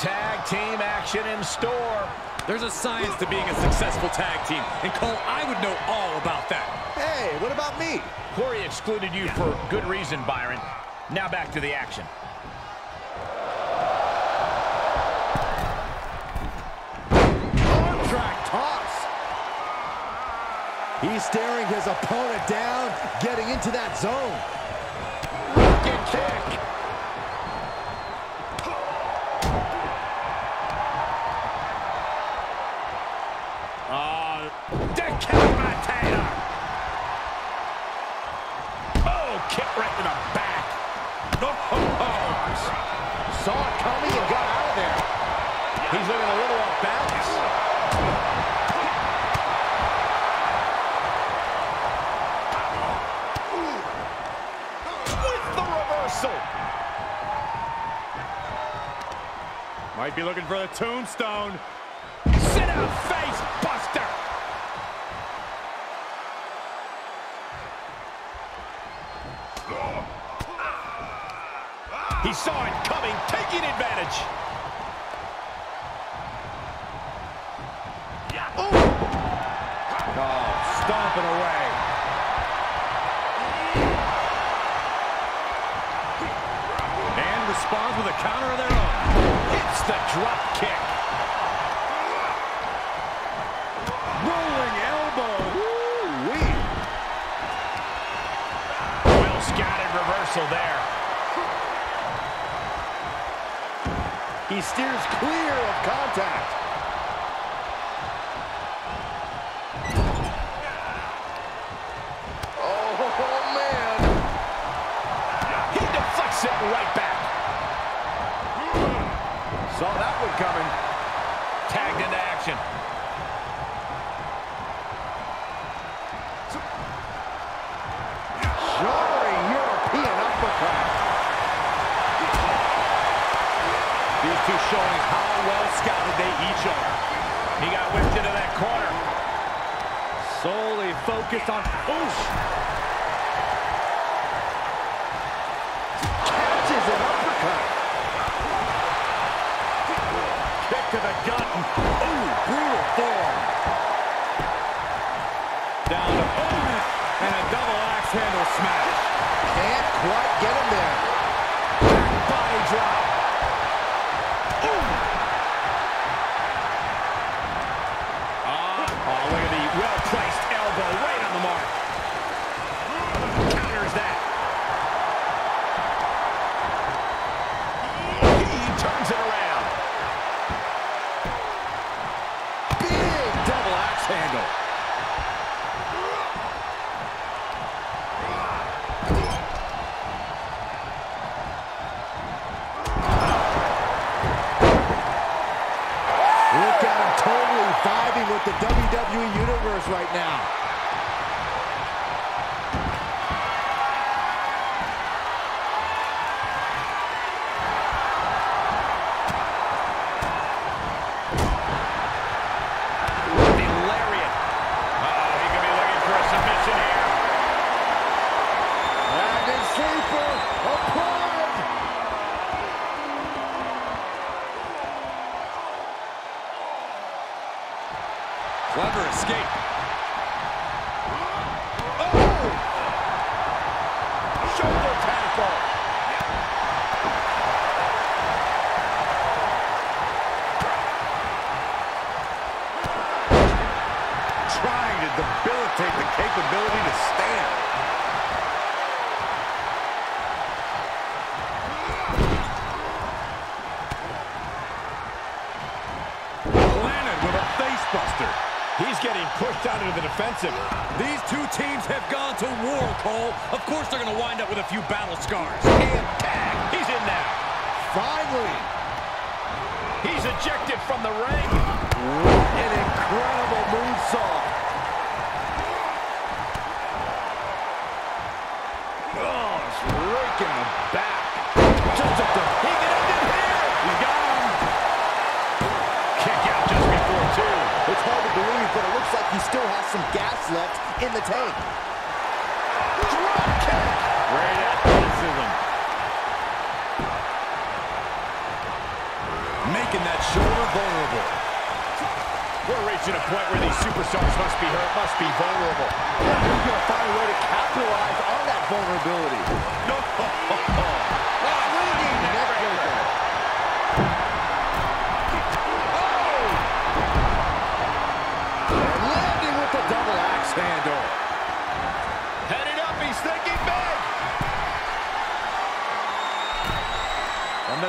tag team action in store. There's a science to being a successful tag team, and Cole, I would know all about that. Hey, what about me? Corey excluded you for good reason, Byron. Now back to the action. Arm drag toss. He's staring his opponent down, getting into that zone. Reversal. Might be looking for the tombstone. Sit out face buster. He saw it coming, taking advantage. Oh, stomping away. Responds with a counter of their own. Hits the drop kick. Rolling elbow. Woo-wee. Well scouted reversal there. He steers clear of contact. He got whipped into that corner. Solely focused on... Oof! Catches an uppercut. Kick to the gut. Ooh, brutal form. Down to boom. And a double axe handle smash. Can't quite get him there. These two teams have gone to war, Cole. Of course they're going to wind up with a few battle scars. And tag. He's in now. Finally. He's ejected from the ring. An incredible moonsault. Oh, it's raking the back. Just a he can end it here. He's got him. Kick out just before two. It's hard to believe, but it looks like he still has some gas left in the tank. Great athleticism. Making that shoulder vulnerable. We're reaching a point where these superstars must be hurt, must be vulnerable. And yeah, who's going to find a way to capitalize on that vulnerability? No.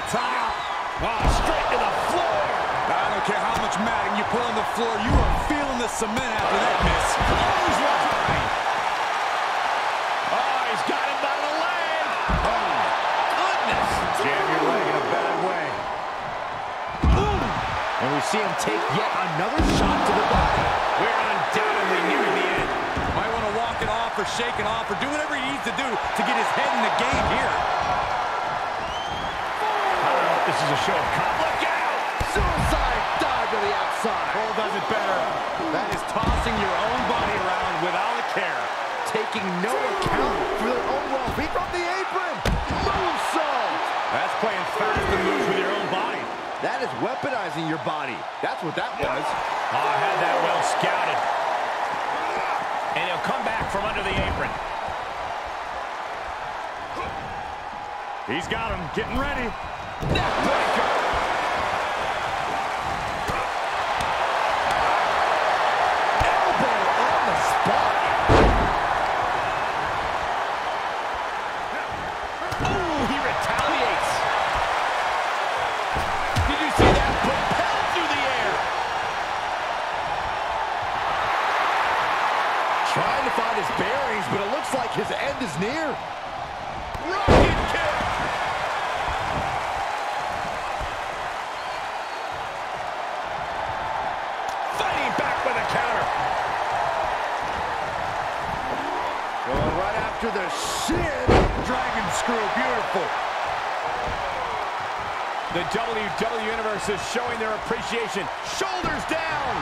Top. Oh, straight to the floor. I don't care how much matting you put on the floor, you are feeling the cement after that miss. Oh, he's got him by the leg. Oh, goodness. Jam your leg in a bad way. And we see him take yet another shot to the body. We're undoubtedly nearing the end. Might want to walk it off or shake it off or do whatever he needs to do to get his head in the game here. This is a show of confidence. Look out! Suicide dive to the outside. Cole does it better. That is tossing your own body around without a care. Taking no account for their own well-being from the apron. Moonsault. That's playing fast and loose with your own body. That is weaponizing your body. That's what that was. Oh, I had that well scouted. And he'll come back from under the apron. He's got him, getting ready. Neckbreaker. Elbow. Ooh, he retaliates. Did you see that? Propelled through the air. Trying to find his bearings, but it looks like his end is near. Rocket kick. Fighting back with a counter. After the shin. Dragon screw, beautiful. The WWE Universe is showing their appreciation. Shoulders down.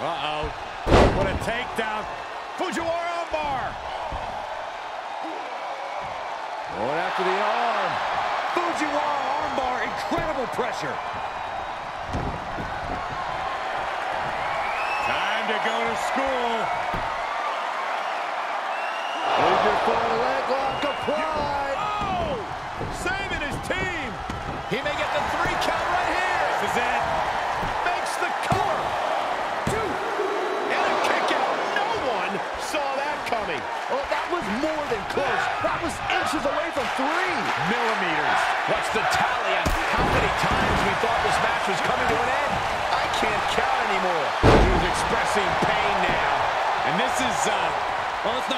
Uh-oh. What a takedown. Fujiwara armbar. Going after the arm. Fujiwara armbar, incredible pressure. To uh, well, it's not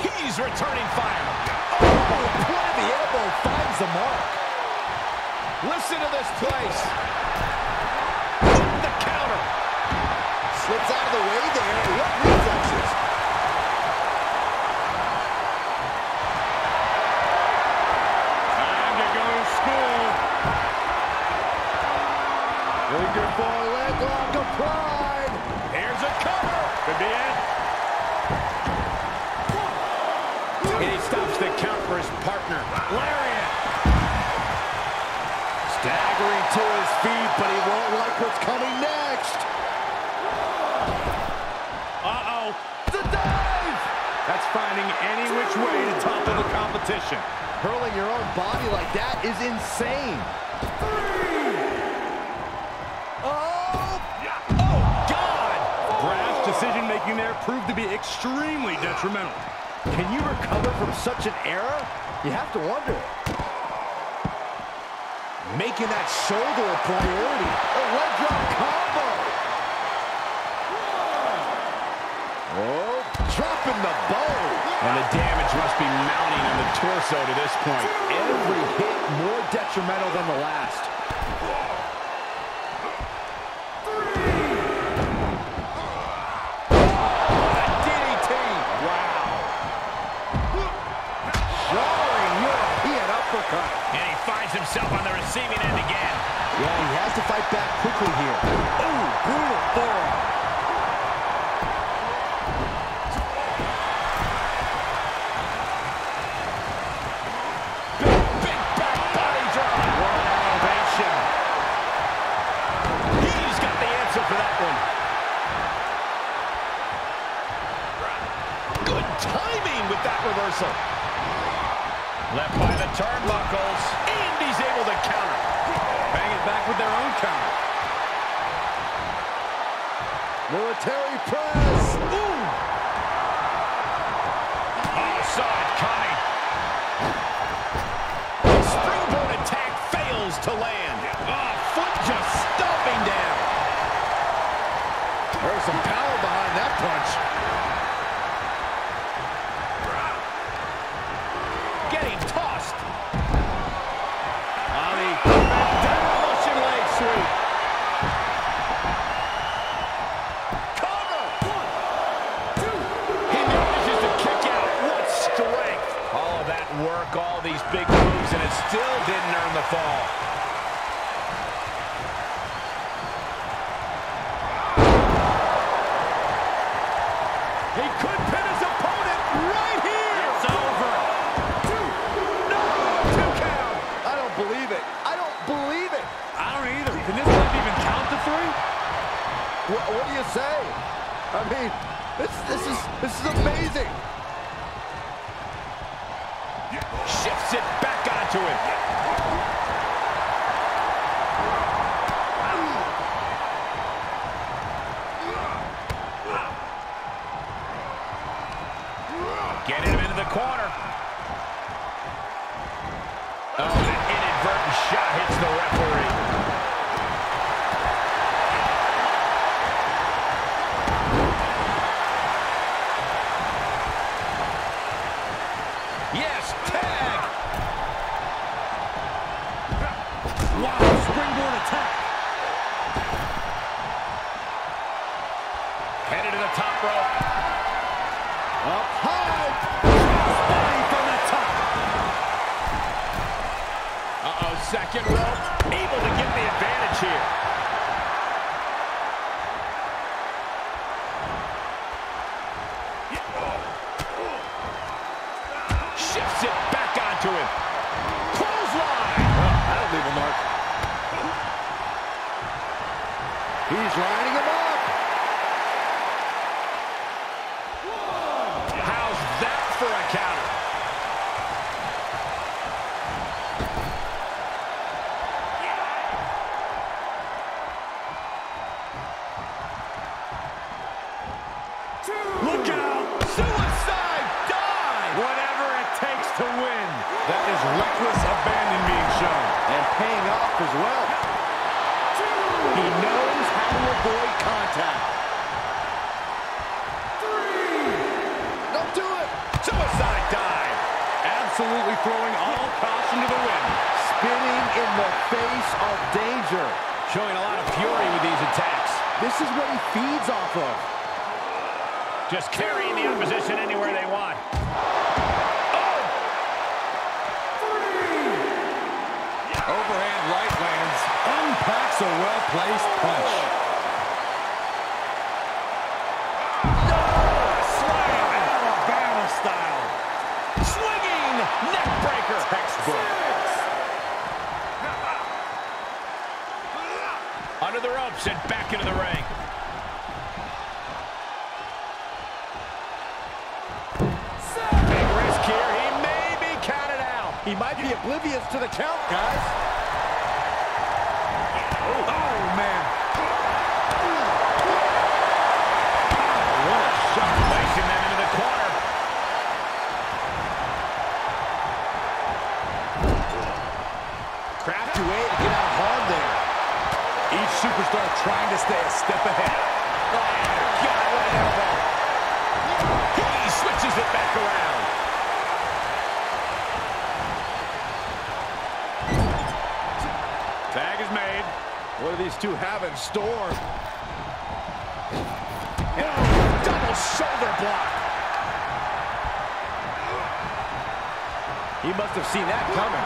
He's returning fire. Oh, the point of the elbow finds the mark. Listen to this place. The counter. Slips out of the way there. What reflexes? Time to go to school. Figure four leg lock applied. Here's a cover. Could be it. And he stops the count for his partner. Lariat. Staggering to his feet, but he won't like what's coming next. Uh-oh. The dive. That's finding any which way to topple the competition. Hurling your own body like that is insane. Three. Oh! Oh, God! Brash decision-making there proved to be extremely detrimental. Can you recover from such an error? You have to wonder. Making that shoulder a priority. A leg drop combo. Oh, dropping the bow. And the damage must be mounting on the torso to this point. Every hit more detrimental than the last. Himself on the receiving end again. Yeah, he has to fight back quickly here. Ooh, brutal forearm. Big back body drop! What elevation! He's got the answer for that one. Good timing with that reversal. Left by the turnbuckles. Able to counter. Bang it back with their own counter. Military press. Ooh. Oh, it coming. Springboard attack fails to land. Oh, foot just stomping down. There's some power that work, all these big moves, and it still didn't earn the fall. He could pin his opponent right here. It's over. Two. No. Two count. I don't believe it. I don't believe it. I don't either. Can this ref even count to three? What, what do you say? I mean, this this is this is amazing. Second rope. Able to get the advantage here. Shifts it back onto him. Clothesline. That'll leave a mark. He's lining That is reckless abandon being shown. And paying off as well. He knows how to avoid contact. Three. Don't do it. Suicide dive. Absolutely throwing all caution to the wind. Spinning in the face of danger. Showing a lot of fury with these attacks. This is what he feeds off of. Just carrying the opposition anywhere they want. Overhand right lands. Unpacks a well-placed punch. Slam. Alabama style. Swinging neck breaker. Textbook. Under the ropes and back into the ring. Might be oblivious to the count, guys. Oh, oh man. What a shot. Placing them into the corner. Crafty way to get out of harm there. Each superstar trying to stay a step ahead. Oh, God, what an elbow. He switches it back around. What do these two have in store? Oh, Double shoulder block. He must have seen that coming.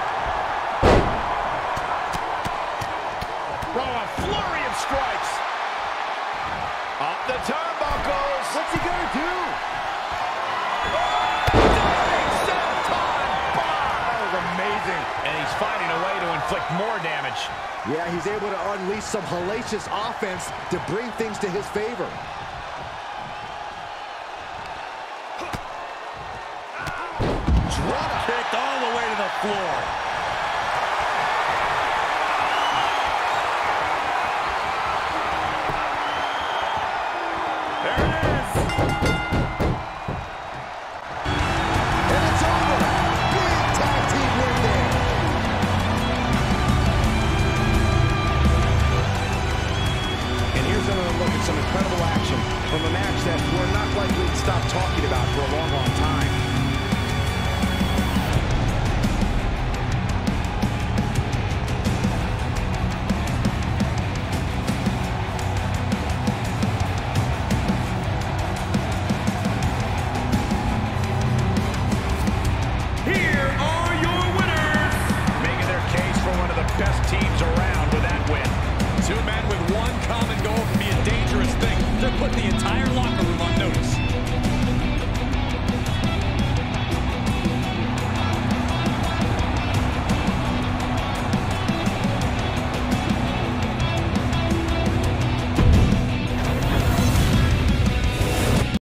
Oh, a flurry of strikes. Up the turnbuckles. What's he gonna do? Inflict more damage. Yeah, he's able to unleash some hellacious offense to bring things to his favor. Drop kicked all the way to the floor. From a match that we're not likely to stop talking about for a long, long time.